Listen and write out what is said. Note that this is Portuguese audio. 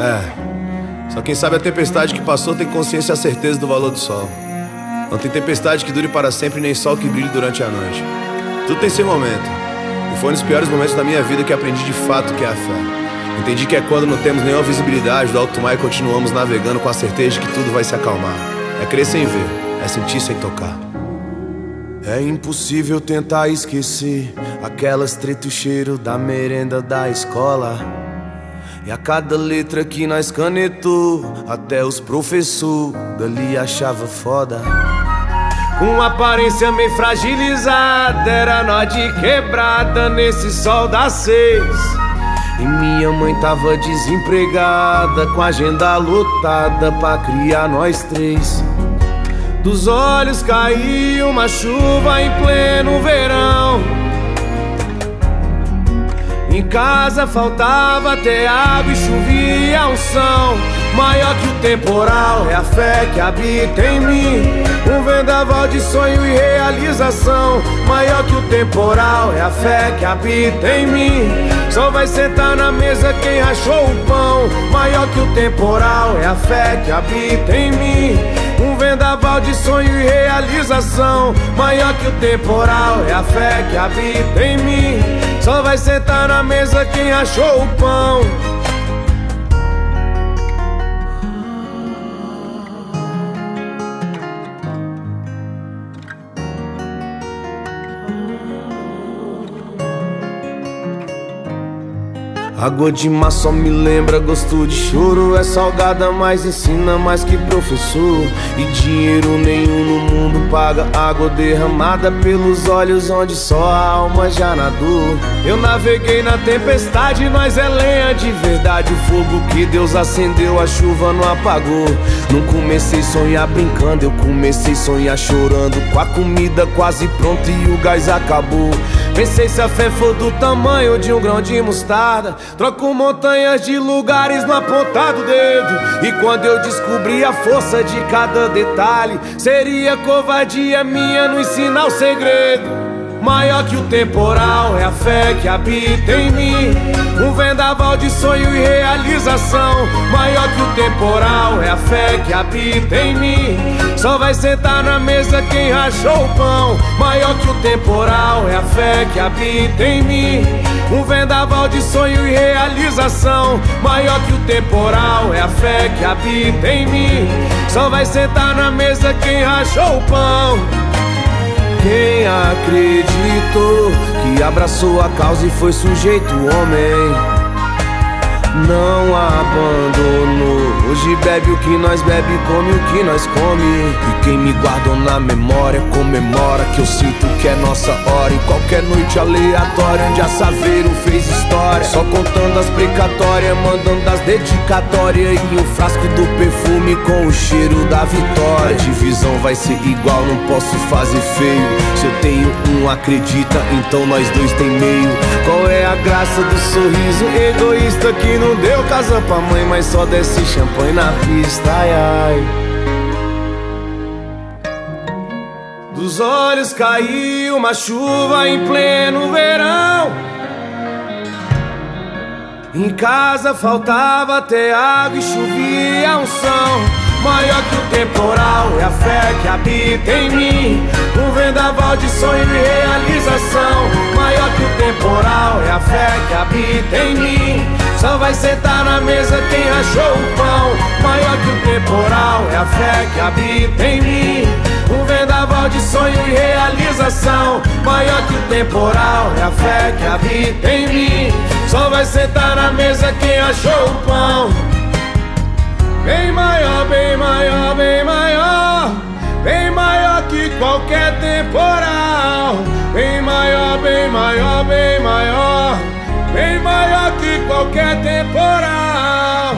É. Só quem sabe a tempestade que passou tem consciência e a certeza do valor do sol. Não tem tempestade que dure para sempre, nem sol que brilhe durante a noite. Tudo tem seu momento. E foi nos piores momentos da minha vida que aprendi de fato que é a fé. Entendi que é quando não temos nenhuma visibilidade do alto mar e continuamos navegando com a certeza de que tudo vai se acalmar. É crer sem ver, é sentir sem tocar. É impossível tentar esquecer aquelas treta e cheiro da merenda da escola. E a cada letra que nós canetou, até os professores dali achava foda. Com aparência meio fragilizada, era nó de quebrada nesse sol das seis. E minha mãe tava desempregada, com agenda lotada pra criar nós três. Dos olhos caiu uma chuva em pleno verão. Em casa faltava até água e chovia som. Maior que o temporal é a fé que habita em mim. Um vendaval de sonho e realização. Maior que o temporal é a fé que habita em mim. Só vai sentar na mesa quem achou o pão. Maior que o temporal é a fé que habita em mim. Um vendaval de sonho e realização. Maior que o temporal é a fé que habita em mim. Só vai sentar na mesa quem achou o pão. Água de mar só me lembra gosto de choro É salgada, mas ensina mais que professor E dinheiro nenhum no mundo paga Água derramada pelos olhos Onde só a alma já nadou. Eu naveguei na tempestade Nós é lenha de verdade. O fogo que Deus acendeu A chuva não apagou. Não comecei a sonhar brincando Eu comecei a sonhar chorando. Com a comida quase pronta e o gás acabou Pensei se a fé for do tamanho de um grão de mostarda. Troco montanhas de lugares no apontar do dedo. E quando eu descobri a força de cada detalhe Seria covardia minha não ensinar o segredo Maior que o temporal é a fé que habita em mim. Um vendaval de sonho e realização. Maior que o temporal é a fé que habita em mim. Só vai sentar na mesa quem rachou o pão. Maior que o temporal é a fé que habita em mim. Um vendaval de sonho e realização. Maior que o temporal é a fé que habita em mim. Só vai sentar na mesa quem rachou o pão. Quem acreditou que abraçou a causa e foi sujeito homem não abandonou. Hoje bebe o que nós bebe, come o que nós come. E quem me guardou na memória comemora que eu sinto que é nossa hora. Em qualquer noite aleatória, onde a Saveiro fez história. Só contando as precatórias, mandando as dedicatórias. E o frasco do perfume com o cheiro da vitória. A divisão vai ser igual, não posso fazer feio. Se eu tenho um, acredita, então nós dois tem meio. Qual é a graça do sorriso egoísta que não deu casa pra mãe, mas só desce champanhe na pista, ai ai. Dos olhos caiu uma chuva em pleno verão. Em casa faltava até água e chovia um som. Maior que o temporal é a fé que habita em mim. Um vendaval de sonho e realização. Maior que o temporal é a fé que habita em mim. Só vai sentar na mesa quem achou o pão. Maior que o temporal é a fé que habita em mim. Um vendaval de sonho e realização. Maior que o temporal é a fé que habita em mim. Só vai sentar na mesa quem achou o pão. Bem maior, bem maior, que temporal.